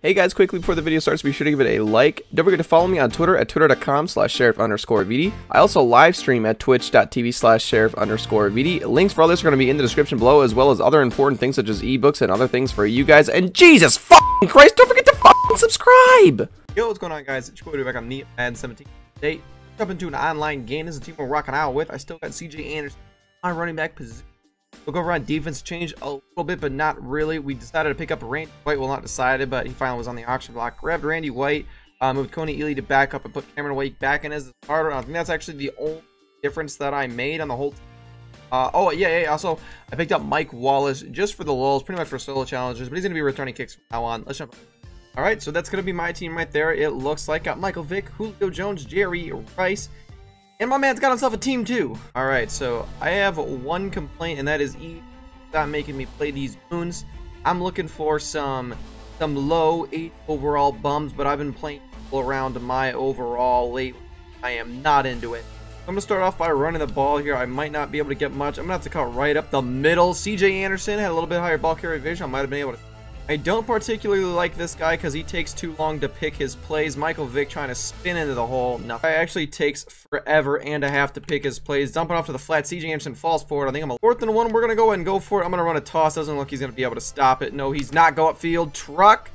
Hey guys, quickly before the video starts, be sure to give it a like. Don't forget to follow me on Twitter at twitter.com slash sheriff underscore VeeDii. I also live stream at twitch.tv slash sheriff underscore VeeDii. Links for all this are going to be in the description below, as well as other important things such as ebooks and other things for you guys. And Jesus fucking Christ, don't forget to fucking subscribe! Yo, what's going on guys? It's Chico back on Neat Madden 17. Today, jump into an online game. This is a team we're rocking out with. I still got CJ Anderson on running back position. We'll go over on defense change a little bit, but not really. We decided to pick up Randy White. Well, not decided, but he finally was on the auction block. Grabbed Randy White, uh, moved Coney Ely to back up and put Cameron Wake back in as the starter. I think that's actually the only difference that I made on the whole uh, oh, yeah, yeah, also, I picked up Mike Wallace just for the lulls, pretty much for solo challenges, but he's going to be returning kicks from now on. Let's jump Alright, so that's going to be my team right there. It looks like got Michael Vick, Julio Jones, Jerry Rice, and my man's got himself a team too. Alright, so I have one complaint, and that is E not making me play these goons. I'm looking for some some low 8 overall bums, but I've been playing around my overall late. I am not into it. I'm to start off by running the ball here. I might not be able to get much. I'm to have to cut right up the middle. CJ Anderson had a little bit higher ball carry vision. I might have been able to I don't particularly like this guy because he takes too long to pick his plays. Michael Vick trying to spin into the hole. No, it actually takes forever and a half to pick his plays. Dumping off to the flat. CJ Anderson falls forward. I think I'm a fourth and one. We're going to go ahead and go for it. I'm going to run a toss. Doesn't look he's going to be able to stop it. No, he's not. Go upfield. Truck.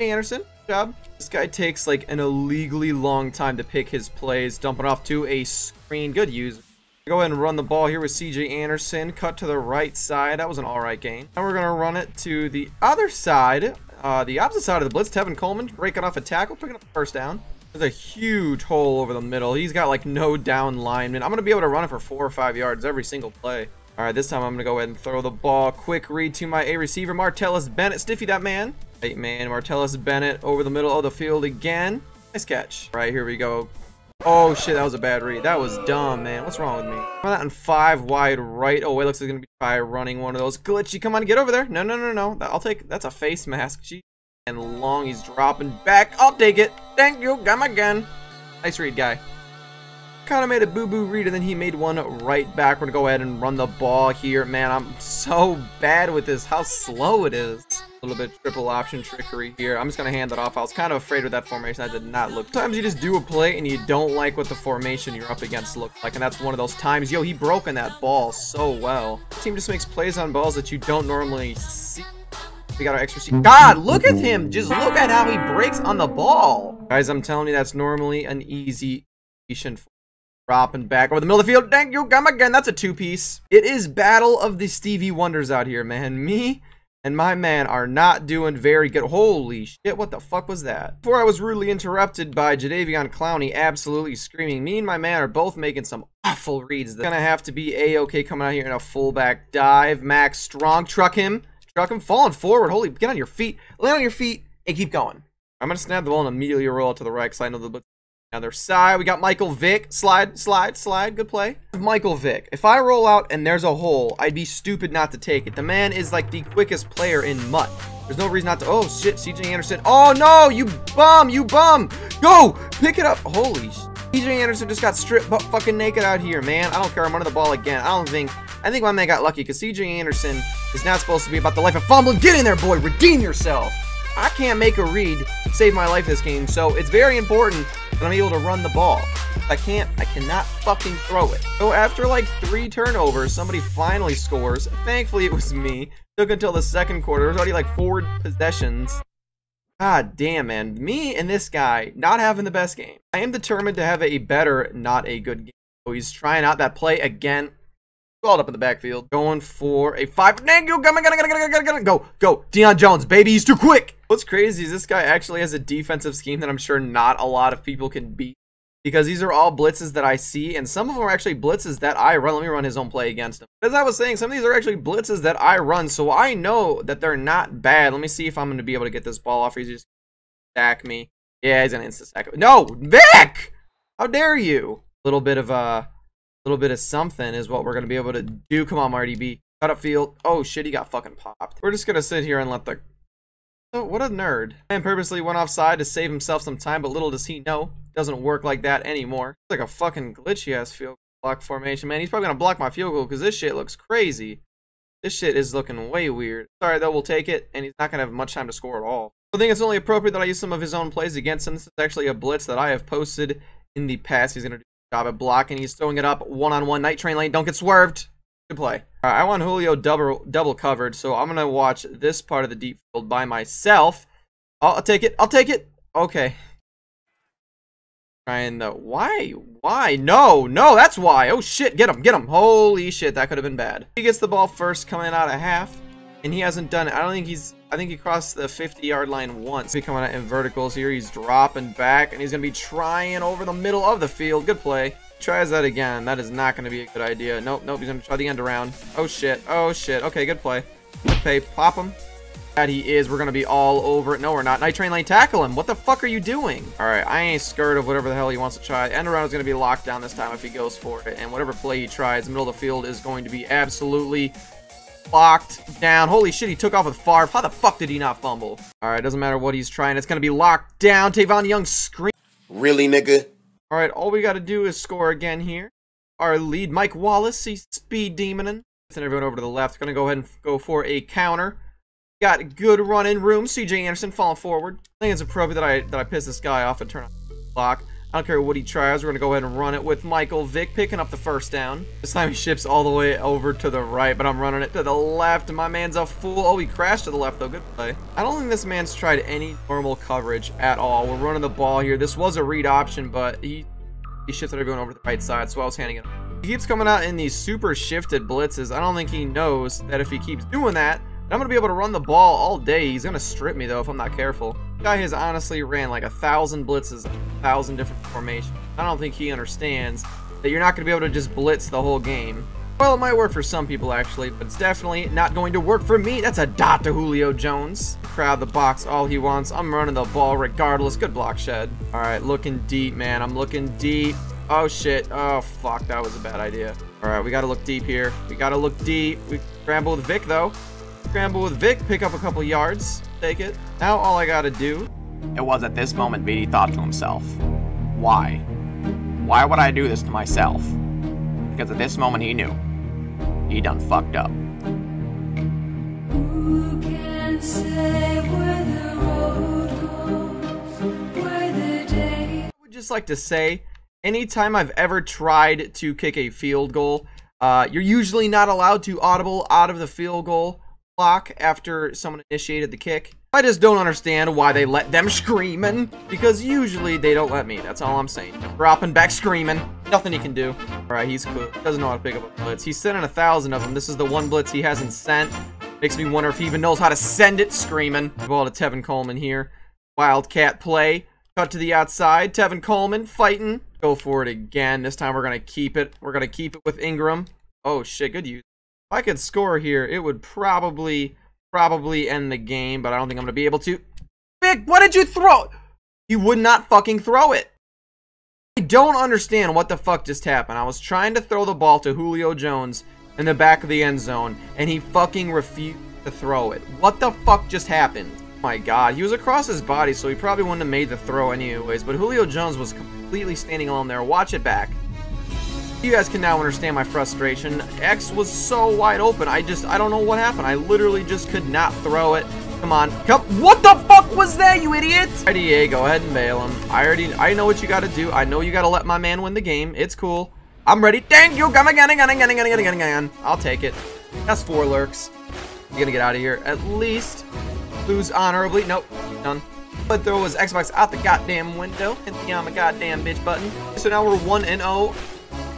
Hey, Anderson. Job. This guy takes like an illegally long time to pick his plays. Dumping off to a screen. Good use. Go ahead and run the ball here with CJ Anderson. Cut to the right side. That was an alright game. Now we're going to run it to the other side. Uh, the opposite side of the blitz. Tevin Coleman breaking off a tackle. Picking up first down. There's a huge hole over the middle. He's got like no down lineman. I'm going to be able to run it for four or five yards every single play. All right, this time I'm going to go ahead and throw the ball. Quick read to my A receiver, Martellus Bennett. Stiffy that man. Right, man. Martellus Bennett over the middle of the field again. Nice catch. All right, here we go. Oh shit, that was a bad read. That was dumb, man. What's wrong with me? Run that on five wide right. Oh, wait, looks like it's gonna be by running one of those. Glitchy, come on, get over there. No, no, no, no. I'll take. That's a face mask. She and long. He's dropping back. I'll take it. Thank you. Got my gun. Nice read, guy. Kind of made a boo-boo read, and then he made one right back. We're gonna go ahead and run the ball here. Man, I'm so bad with this. How slow it is. A little bit triple option trickery here. I'm just going to hand that off. I was kind of afraid with that formation. That did not look. Sometimes you just do a play and you don't like what the formation you're up against looks like. And that's one of those times. Yo, he broke in that ball so well. The team just makes plays on balls that you don't normally see. We got our extra seat. God, look at him. Just look at how he breaks on the ball. Guys, I'm telling you, that's normally an easy patient dropping back over the middle of the field. Thank you. Come again. That's a two-piece. It is Battle of the Stevie Wonders out here, man. Me and my man are not doing very good. Holy shit, what the fuck was that? Before I was rudely interrupted by Jadeveon Clowney absolutely screaming, me and my man are both making some awful reads. They're gonna have to be a-okay coming out here in a fullback dive. Mack Strong, truck him, truck him, falling forward. Holy, get on your feet, land on your feet, and keep going. I'm gonna snap the ball and immediately roll it to the right because I know the Other side, we got Michael Vick. Slide, slide, slide. Good play. Michael Vick. If I roll out and there's a hole, I'd be stupid not to take it. The man is like the quickest player in MUT. There's no reason not to. Oh, shit. CJ Anderson. Oh, no. You bum. You bum. Go. Pick it up. Holy CJ Anderson just got stripped but fucking naked out here, man. I don't care. I'm running the ball again. I don't think... I think my man got lucky because CJ Anderson is not supposed to be about the life of fumbling. Get in there, boy. Redeem yourself. I can't make a read save my life this game, so it's very important I'm able to run the ball. I can't, I cannot fucking throw it. So after like three turnovers, somebody finally scores. Thankfully, it was me. Took until the second quarter. There was already like four possessions. God damn, man. Me and this guy not having the best game. I am determined to have a better, not a good game. So he's trying out that play again. Called up in the backfield. Going for a five. Thank you. Go, go, go. Deion Jones, baby. He's too quick. What's crazy is this guy actually has a defensive scheme that I'm sure not a lot of people can beat. Because these are all blitzes that I see, and some of them are actually blitzes that I run. Let me run his own play against him. As I was saying, some of these are actually blitzes that I run, so I know that they're not bad. Let me see if I'm going to be able to get this ball off. He's just stack me. Yeah, he's going to insta stack. No, Vick! How dare you? A little bit of a little bit of something is what we're going to be able to do. Come on, Marty B. Cut up field. Oh, shit, he got fucking popped. We're just going to sit here and let the... Oh, what a nerd. Man purposely went offside to save himself some time, but little does he know. Doesn't work like that anymore. It's like a fucking glitchy-ass field block formation. Man, he's probably going to block my field goal because this shit looks crazy. This shit is looking way weird. Sorry, though, we'll take it, and he's not going to have much time to score at all. I think it's only appropriate that I use some of his own plays against him. This is actually a blitz that I have posted in the past. He's going to do job at blocking. He's throwing it up one-on-one. Night Train Lane. Don't get swerved. Good play. I want Julio double double covered, so I'm going to watch this part of the deep field by myself. I'll, I'll take it. I'll take it. Okay. Trying the... Why? Why? No, no, that's why. Oh, shit. Get him. Get him. Holy shit, that could have been bad. He gets the ball first coming out of half, and he hasn't done it. I don't think he's... I think he crossed the 50-yard line once. He's coming out in verticals here. He's dropping back, and he's going to be trying over the middle of the field. Good play. Tries that again. That is not going to be a good idea. Nope, nope. He's going to try the end around. Oh, shit. Oh, shit. Okay, good play. Play. Pop him. That he is. We're going to be all over it. No, we're not. Night Train Lane, tackle him. What the fuck are you doing? All right, I ain't scared of whatever the hell he wants to try. End around is going to be locked down this time if he goes for it. And whatever play he tries, middle of the field is going to be absolutely locked down. Holy shit, he took off with Favre. How the fuck did he not fumble? All right, doesn't matter what he's trying. It's going to be locked down. Tavon Young scream. Really, nigga? All right, all we got to do is score again here. Our lead, Mike Wallace, he's speed demoning. Send everyone over to the left. Going to go ahead and go for a counter. Got good run in room. CJ Anderson falling forward. I think it's appropriate that I that I piss this guy off and turn on the clock. I don't care what he tries. We're going to go ahead and run it with Michael Vick picking up the first down. This time he ships all the way over to the right, but I'm running it to the left. My man's a fool. Oh, he crashed to the left, though. Good play. I don't think this man's tried any normal coverage at all. We're running the ball here. This was a read option, but he, he shifted everyone over to the right side, so I was handing it. He keeps coming out in these super shifted blitzes. I don't think he knows that if he keeps doing that, I'm going to be able to run the ball all day. He's going to strip me, though, if I'm not careful. The guy has honestly ran like a thousand blitzes, a thousand different formations. I don't think he understands that you're not going to be able to just blitz the whole game. Well, it might work for some people, actually, but it's definitely not going to work for me. That's a dot to Julio Jones. Crowd the box all he wants. I'm running the ball regardless. Good block shed. All right, looking deep, man. I'm looking deep. Oh, shit. Oh, fuck. That was a bad idea. All right, we got to look deep here. We got to look deep. We scramble with Vick, though. Scramble with Vick, pick up a couple yards, take it. Now all I gotta do... It was at this moment VeeDii thought to himself, why? Why would I do this to myself? Because at this moment he knew. He done fucked up. Who can say where the road goes, where the day... I would just like to say, anytime I've ever tried to kick a field goal, uh, you're usually not allowed to audible out of the field goal block after someone initiated the kick. I just don't understand why they let them screaming, because usually they don't let me, that's all I'm saying. Dropping back screaming, nothing he can do. Alright, he's cool, doesn't know how to pick up a blitz. He's sending a thousand of them, this is the one blitz he hasn't sent. Makes me wonder if he even knows how to send it screaming. Ball to Tevin Coleman here. Wildcat play, cut to the outside, Tevin Coleman fighting. Go for it again, this time we're gonna keep it. We're gonna keep it with Ingram. Oh shit, good use. If I could score here, it would probably, probably end the game, but I don't think I'm going to be able to. Vick, what did you throw? You would not fucking throw it. I don't understand what the fuck just happened. I was trying to throw the ball to Julio Jones in the back of the end zone, and he fucking refused to throw it. What the fuck just happened? My god, he was across his body, so he probably wouldn't have made the throw anyways, but Julio Jones was completely standing alone there. Watch it back. You guys can now understand my frustration. X was so wide open. I just, I don't know what happened. I literally just could not throw it. Come on. Come. What the fuck was that, you idiot? Ready, go ahead and bail him. I already, I know what you got to do. I know you got to let my man win the game. It's cool. I'm ready. Thank you. Come again, again, again, again, again, again. I'll take it. That's four lurks. You're gonna get out of here. At least lose honorably. Nope. Done. But throw his Xbox out the goddamn window. Hit the I'm a goddamn bitch button. So now we're 1 and 0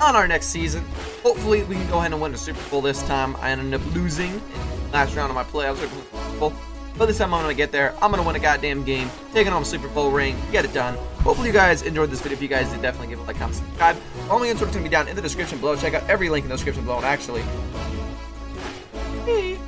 on our next season. Hopefully, we can go ahead and win the Super Bowl this time. I ended up losing last round of my playoffs. But this time I'm going to get there. I'm going to win a goddamn game, taking on a Super Bowl ring, get it done. Hopefully you guys enjoyed this video. If you guys did, definitely give it a like, comment, subscribe. All my info is going to be down in the description below. Check out every link in the description below. And actually, hey.